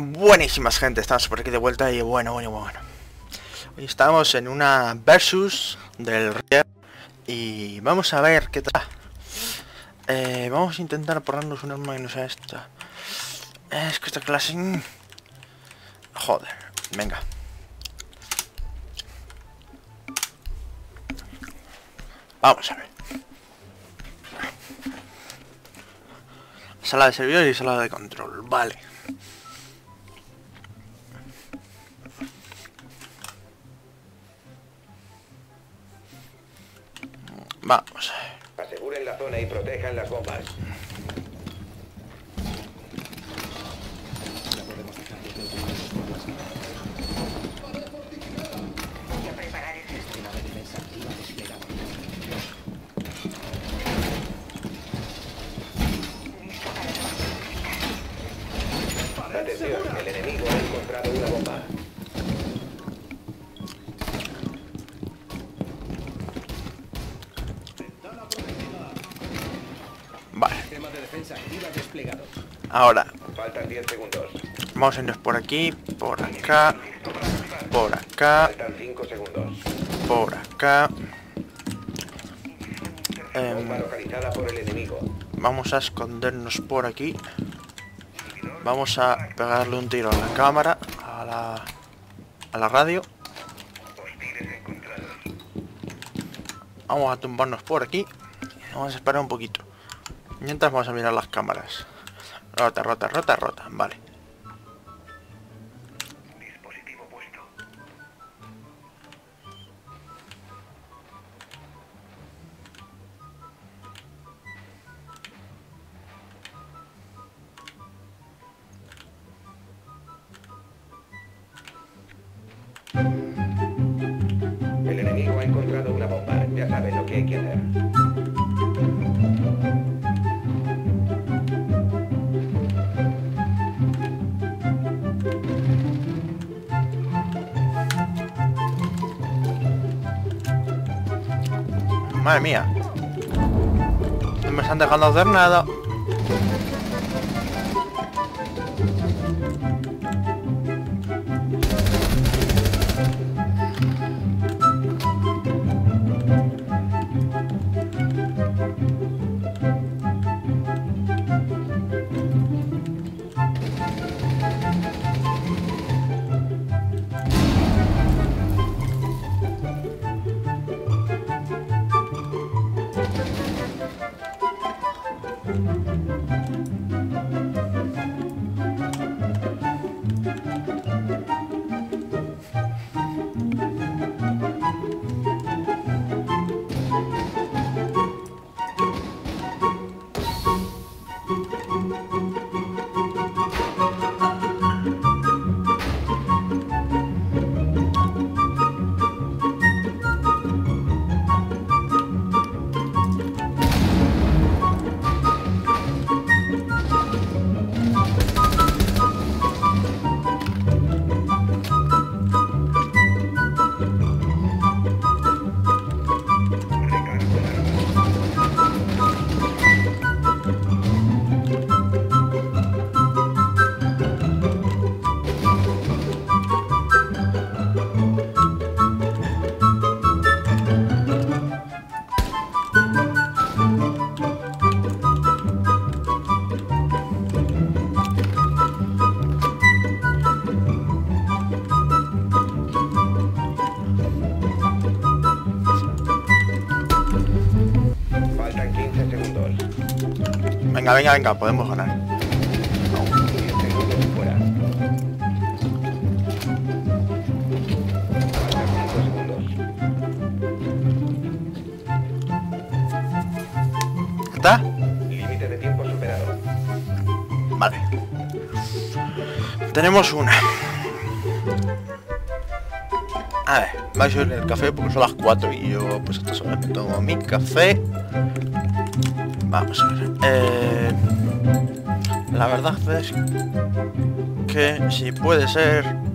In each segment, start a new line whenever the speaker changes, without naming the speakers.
Buenísimas gente, estamos por aquí de vuelta y bueno, bueno, bueno. Hoy estamos en una versus del Rier y vamos a ver qué tal. Eh, vamos a intentar ponernos una menos a esta. Es que esta clase... mm, Joder, venga. Vamos a ver. Sala de servidor y sala de control, vale. Vamos.
Aseguren la zona y protejan las bombas.
Ahora,
Faltan 10 segundos.
vamos a irnos por aquí, por acá, por acá,
Faltan 5 segundos.
por acá. Em,
Bomba localizada por el enemigo.
vamos a escondernos por aquí. Vamos a pegarle un tiro a la cámara, a la, a la radio. Vamos a tumbarnos por aquí. Vamos a esperar un poquito. Mientras vamos a mirar las cámaras. Rota, rota, rota, rota. Vale. Madre mía. No me están dejando hacer nada. Venga, venga, venga, podemos ganar.
10 segundos fuera. Faltan 5 segundos.
¿Está?
Límite de tiempo superado.
Vale. Tenemos una. A ver, vais a ir el café porque son las 4 y yo pues a estas horas me tomo mi café. Vamos a ver. Eh, la verdad es que si puede ser...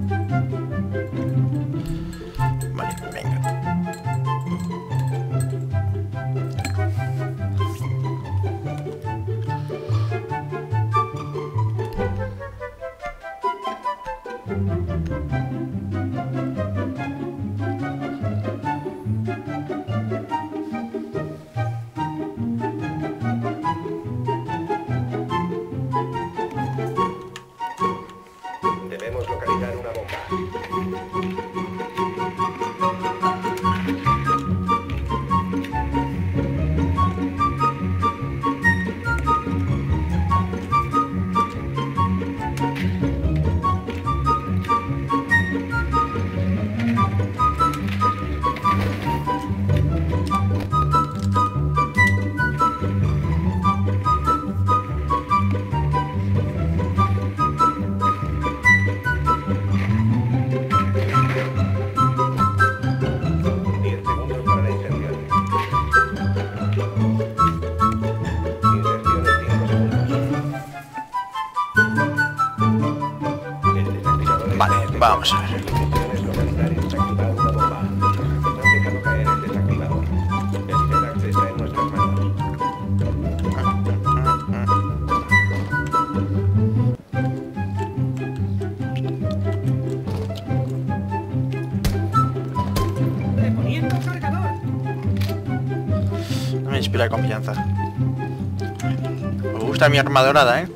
Me gusta mi arma dorada, ¿eh?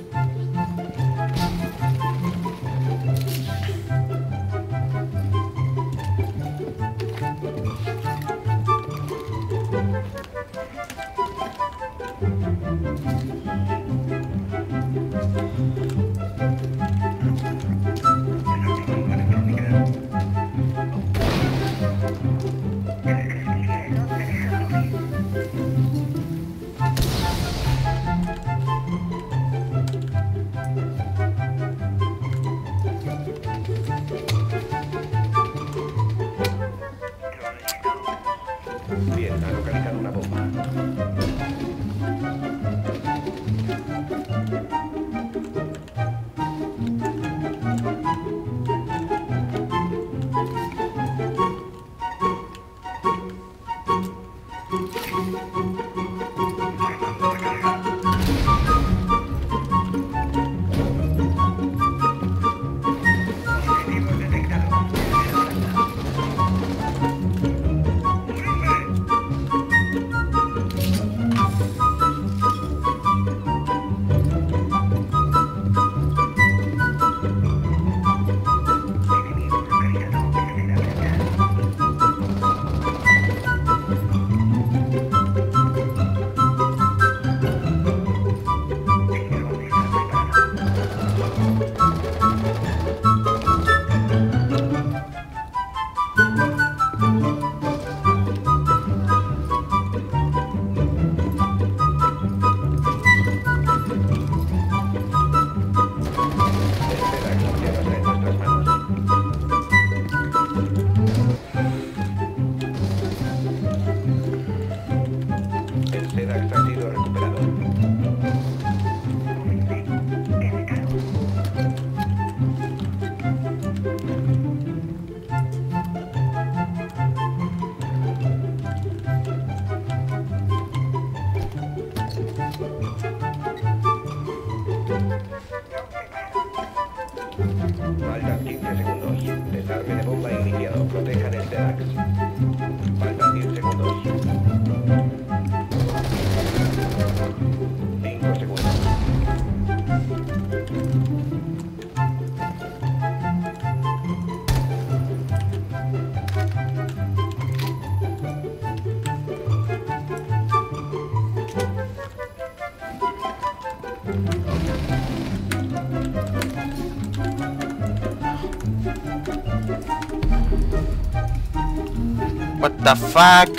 verstärkt. the fuck?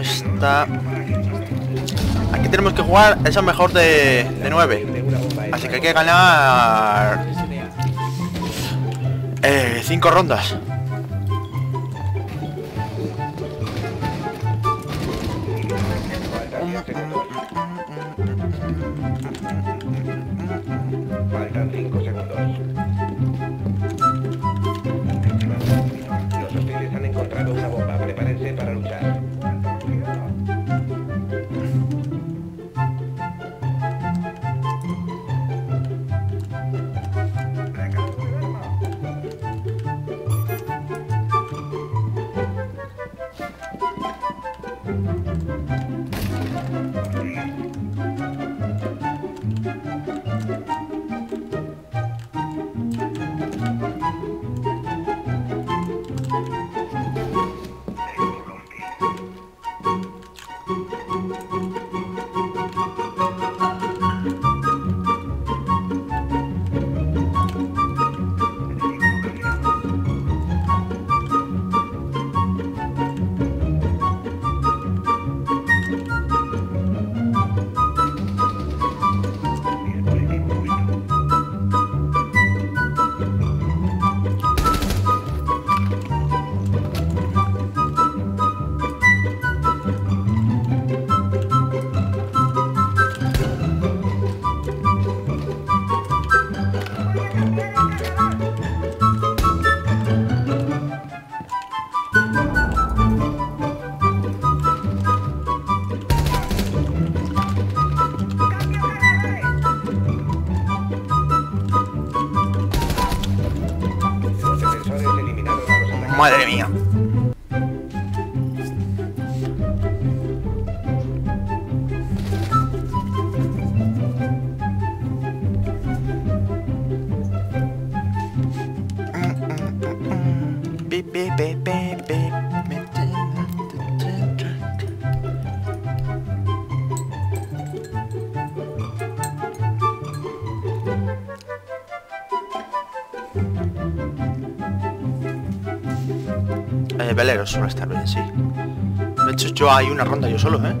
esta. Aquí tenemos que jugar esa mejor de, de 9. Así que hay que ganar... 5
eh, rondas. velero suele estar bien, sí. De hecho, yo hay una ronda yo solo, ¿eh?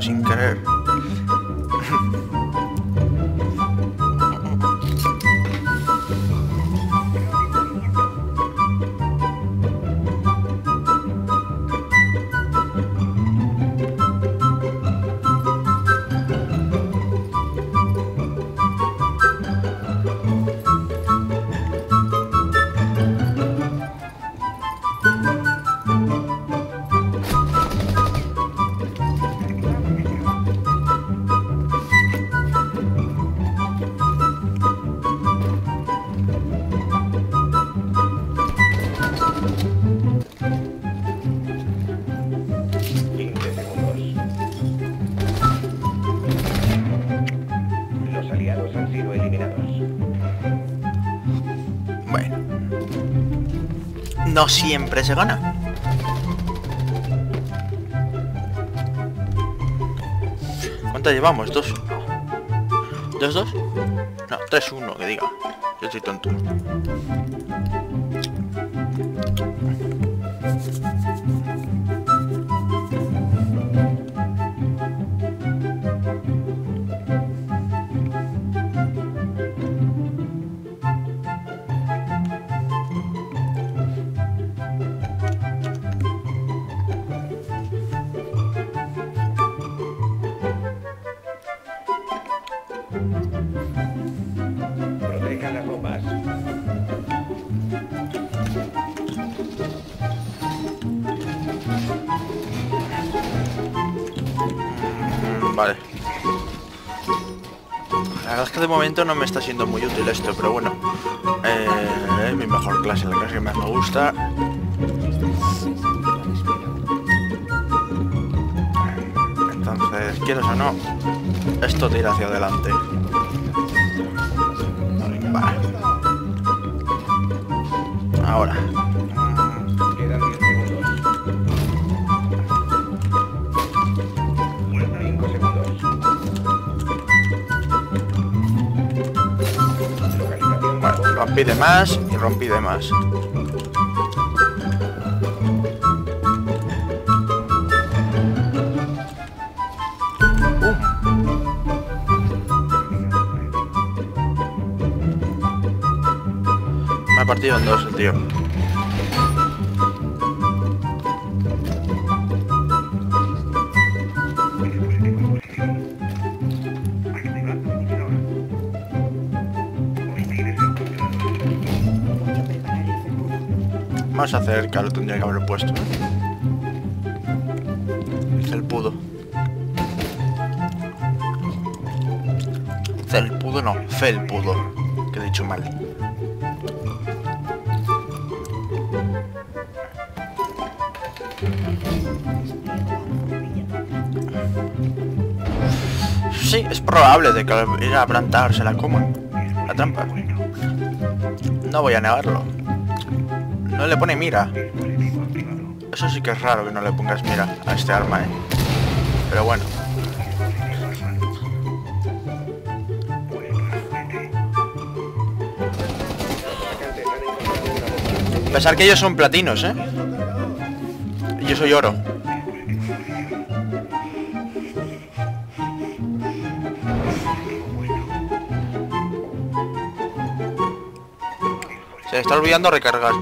sin querer. no siempre se gana. ¿Cuántas llevamos? ¿Dos? ¿Dos, dos? No, tres, uno, que diga. Yo soy tonto. Vale. La verdad es que de momento no me está siendo muy útil esto, pero bueno. Eh, es mi mejor clase, la clase que más me gusta. Entonces, quieres o no, esto tira hacia adelante. Vale. Ahora. Rompí de más y rompí de más. Uh. Me ha partido en dos el tío. Más acerca lo tendría que haber puesto. Felpudo. Felpudo no, felpudo. Que he dicho mal. Sí, es probable de que ir a plantar se la coman. La trampa. No voy a negarlo. No le pone mira. Eso sí que es raro que no le pongas mira a este arma, ¿eh? Pero bueno.
Bomba.
Pensar que ellos son platinos, ¿eh? Y yo soy oro. Se está olvidando recargar.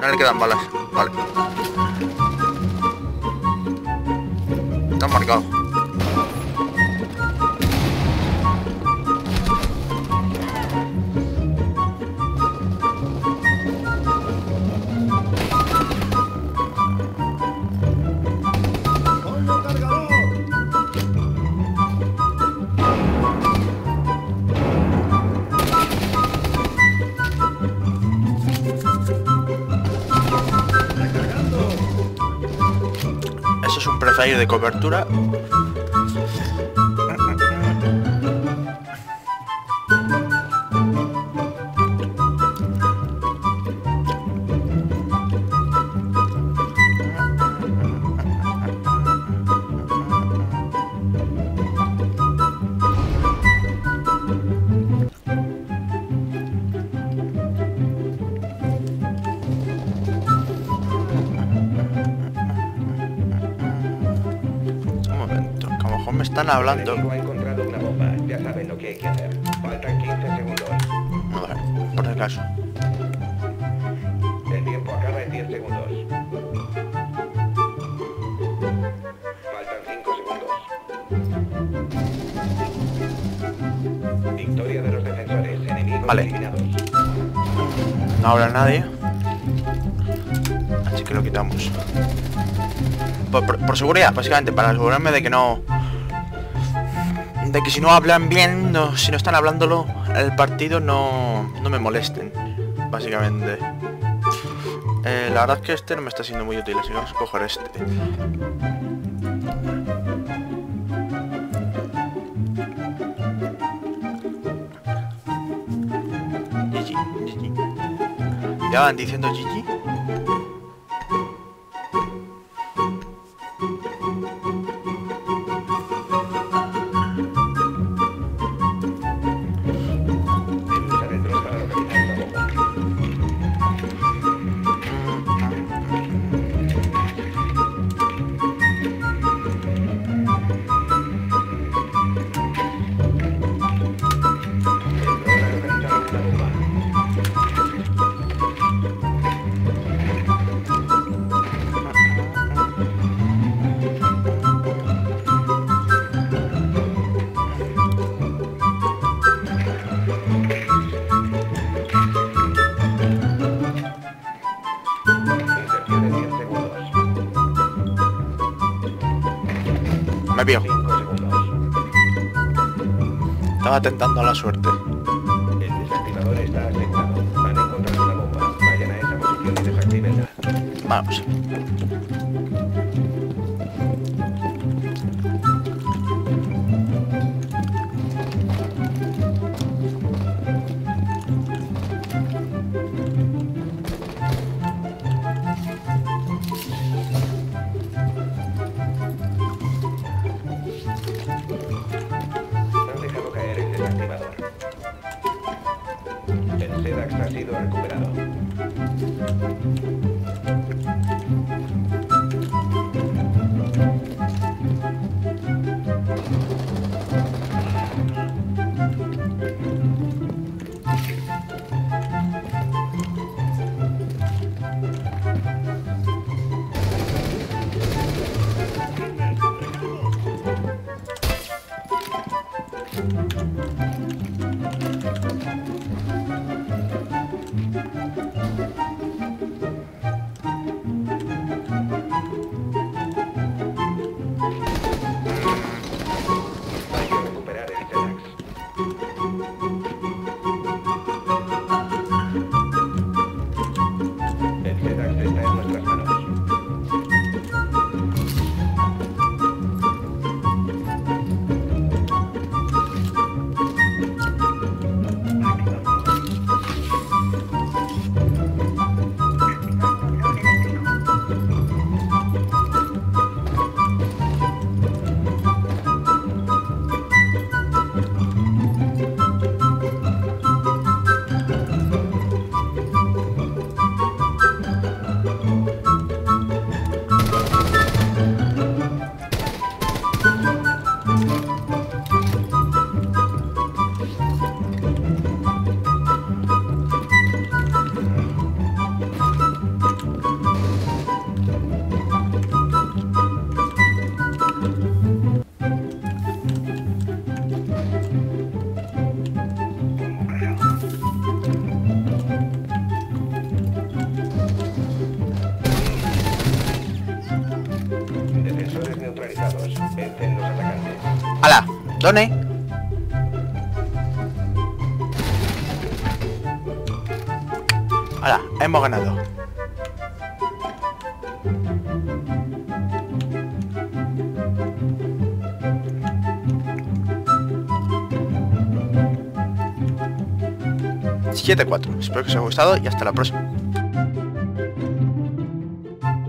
No le quedan balas. Vale. Está marcado. De cobertura. Están hablando.
El enemigo ha encontrado una bomba. Ya saben lo que hay que hacer. Faltan 15 segundos.
Vale, por si acaso.
El tiempo acaba en 10 segundos. Faltan 5 segundos. Victoria de los defensores. Enemigos
Vale.
eliminados.
No habla nadie. Así que lo quitamos. Por, por- por seguridad, básicamente, para asegurarme de que no... De que si no hablan bien, si no están hablándolo el partido, no, no me molesten. Básicamente. Eh, la verdad es que este no me está siendo muy útil, así que vamos a coger este. ¿Ya van diciendo GG? Me vio.
5 segundos.
Estaba tentando la suerte.
El desactivador está asegurado. Han encontrado una bomba. Vayan a esa posición y desactívenla.
Vamos. Hemos ganado. Siete cuatro. Espero que os haya gustado y hasta la próxima.